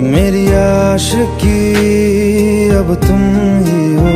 मेरी आश की अब तुम ही हो।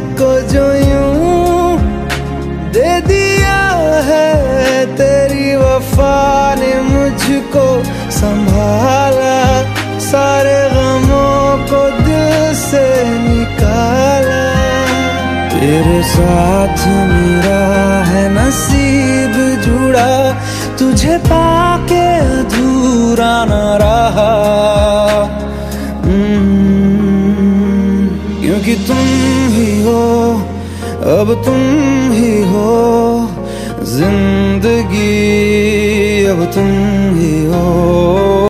को जो यूँ दे दिया है तेरी वफा ने मुझको संभाला। सारे गमों को दिल से निकाला। तेरे साथ मेरा है नसीब जुड़ा। तुझे पाके अधूरा न रहा। हम्म, क्योंकि तुम अब तुम ही हो ज़िंदगी अब तुम ही हो।